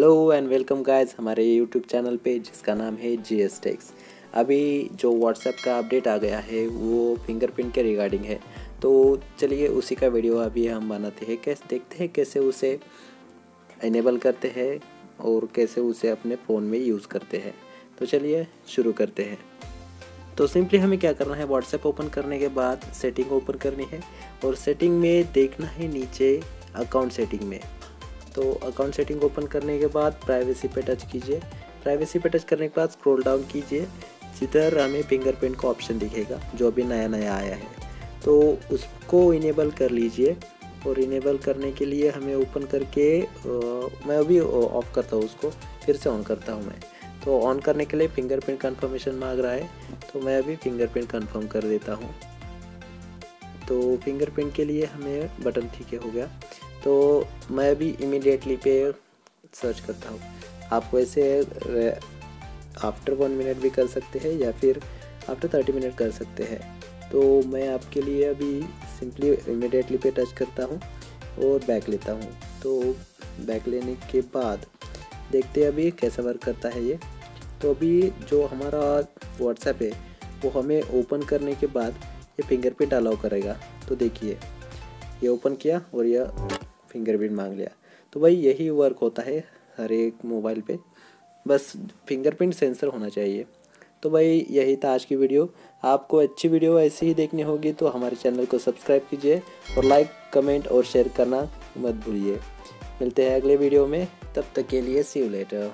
Hello and welcome guys हमारे YouTube channel पे जिसका नाम है जी एस टेक्स अभी जो व्हाट्सएप का अपडेट आ गया है, वो फिंगरप्रिंट के रिगार्डिंग है। तो चलिए उसी का वीडियो अभी हम बनाते हैं। कैसे देखते हैं, कैसे उसे इनेबल करते हैं और कैसे उसे अपने फ़ोन में यूज़ करते हैं। तो चलिए शुरू करते हैं। तो सिंपली हमें क्या करना है व्हाट्सएप ओपन करने के बाद सेटिंग ओपन करनी है और सेटिंग में देखना है नीचे अकाउंट सेटिंग में। तो अकाउंट सेटिंग ओपन करने के बाद प्राइवेसी पे टच कीजिए। प्राइवेसी पे टच करने के बाद स्क्रॉल डाउन कीजिए। जिधर हमें फिंगरप्रिंट का ऑप्शन दिखेगा जो अभी नया नया आया है। तो उसको इनेबल कर लीजिए और इनेबल करने के लिए हमें ओपन करके आ, मैं अभी ऑफ़ करता हूँ उसको फिर से ऑन करता हूँ मैं। तो ऑन करने के लिए फिंगरप्रिंट कंफर्मेशन मांग रहा है तो मैं अभी फिंगरप्रिंट कंफर्म कर देता हूँ। तो फिंगरप्रिंट के लिए हमें बटन ठीक है हो गया। तो मैं अभी इमीडिएटली पे सर्च करता हूँ। आप वैसे आफ्टर वन मिनट भी कर सकते हैं या फिर आफ्टर थर्टी मिनट कर सकते हैं। तो मैं आपके लिए अभी सिंपली इमीडिएटली पे टच करता हूँ और बैक लेता हूँ। तो बैक लेने के बाद देखते हैं अभी कैसा वर्क करता है ये। तो अभी जो हमारा व्हाट्सएप है, वो हमें ओपन करने के बाद ये फिंगरप्रिंट अलाउ करेगा। तो देखिए, ये ओपन किया और यह फिंगरप्रिंट मांग लिया। तो भाई यही वर्क होता है हर एक मोबाइल पे। बस फिंगरप्रिंट सेंसर होना चाहिए। तो भाई यही था आज की वीडियो आपको अच्छी वीडियो ऐसी ही देखनी होगी तो हमारे चैनल को सब्सक्राइब कीजिए और लाइक कमेंट और शेयर करना मत भूलिए। मिलते हैं अगले वीडियो में। तब तक के लिए सी यू लेटर